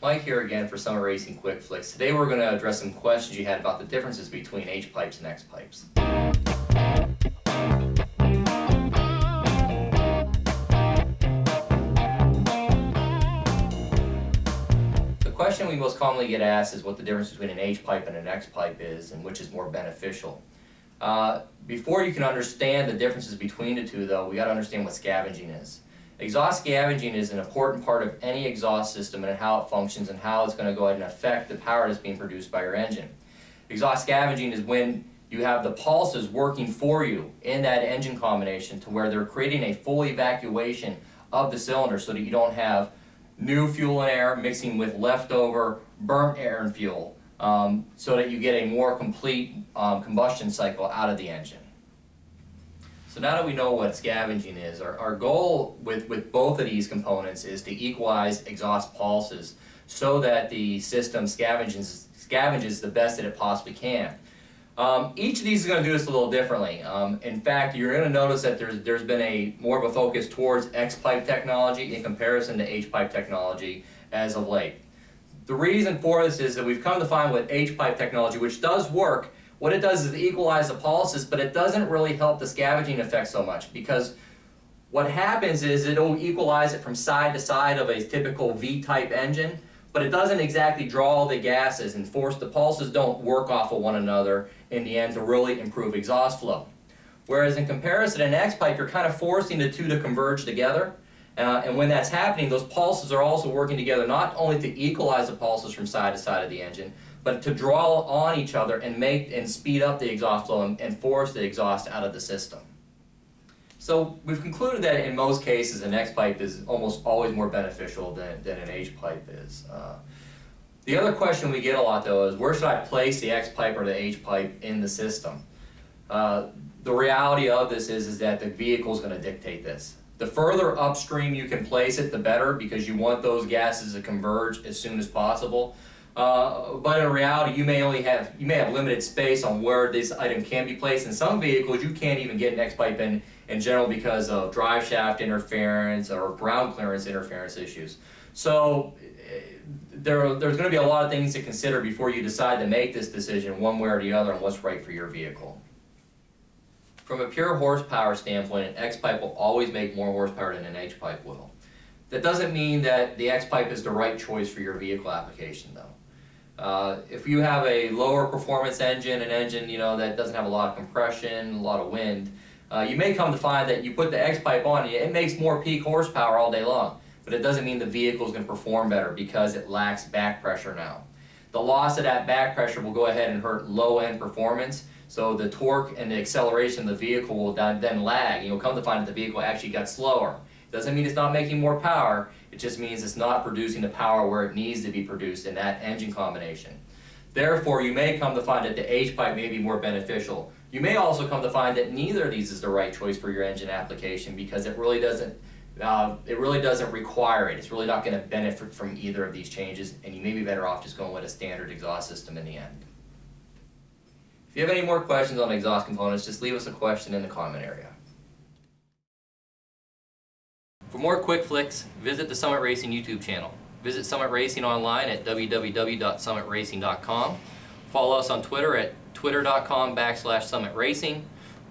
Mike here again for Summit Racing Quick Flicks. Today we're going to address some questions you had about the differences between H pipes and X pipes. The question we most commonly get asked is what the difference between an H pipe and an X pipe is and which is more beneficial. Uh, before you can understand the differences between the two though, we got to understand what scavenging is. Exhaust scavenging is an important part of any exhaust system and how it functions and how it's going to go ahead and affect the power that's being produced by your engine. Exhaust scavenging is when you have the pulses working for you in that engine combination to where they're creating a full evacuation of the cylinder so that you don't have new fuel and air mixing with leftover burnt air and fuel um, so that you get a more complete um, combustion cycle out of the engine. So now that we know what scavenging is, our, our goal with, with both of these components is to equalize exhaust pulses so that the system scavenges, scavenges the best that it possibly can. Um, each of these is going to do this a little differently. Um, in fact, you're going to notice that there's, there's been a more of a focus towards X-pipe technology in comparison to H-pipe technology as of late. The reason for this is that we've come to find with H-pipe technology, which does work, what it does is equalize the pulses, but it doesn't really help the scavenging effect so much because what happens is it'll equalize it from side to side of a typical V-type engine, but it doesn't exactly draw the gases and force the pulses don't work off of one another in the end to really improve exhaust flow. Whereas in comparison, an X-pipe, you're kind of forcing the two to converge together. Uh, and when that's happening, those pulses are also working together not only to equalize the pulses from side to side of the engine, but to draw on each other and make and speed up the exhaust flow and, and force the exhaust out of the system. So we've concluded that in most cases an X pipe is almost always more beneficial than, than an H pipe is. Uh, the other question we get a lot though is where should I place the X pipe or the H pipe in the system? Uh, the reality of this is, is that the vehicle is going to dictate this. The further upstream you can place it, the better because you want those gases to converge as soon as possible. Uh, but in reality, you may only have you may have limited space on where this item can be placed. In some vehicles, you can't even get an X pipe in in general because of drive shaft interference or ground clearance interference issues. So eh, there, there's going to be a lot of things to consider before you decide to make this decision one way or the other on what's right for your vehicle. From a pure horsepower standpoint, an X pipe will always make more horsepower than an H pipe will. That doesn't mean that the X pipe is the right choice for your vehicle application though. Uh, if you have a lower performance engine, an engine you know that doesn't have a lot of compression, a lot of wind, uh, you may come to find that you put the X pipe on, it makes more peak horsepower all day long, but it doesn't mean the vehicle is going to perform better because it lacks back pressure now. The loss of that back pressure will go ahead and hurt low end performance, so the torque and the acceleration of the vehicle will then lag. You'll come to find that the vehicle actually got slower. Doesn't mean it's not making more power, it just means it's not producing the power where it needs to be produced in that engine combination. Therefore, you may come to find that the H-pipe may be more beneficial. You may also come to find that neither of these is the right choice for your engine application because it really doesn't uh, it really doesn't require it. It's really not going to benefit from either of these changes, and you may be better off just going with a standard exhaust system in the end. If you have any more questions on exhaust components, just leave us a question in the comment area. For more quick flicks, visit the Summit Racing YouTube channel. Visit Summit Racing online at www.summitracing.com. Follow us on Twitter at twitter.com backslash Summit Racing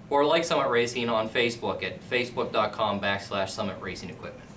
or like Summit Racing on Facebook at facebook.com backslash Summit Racing Equipment.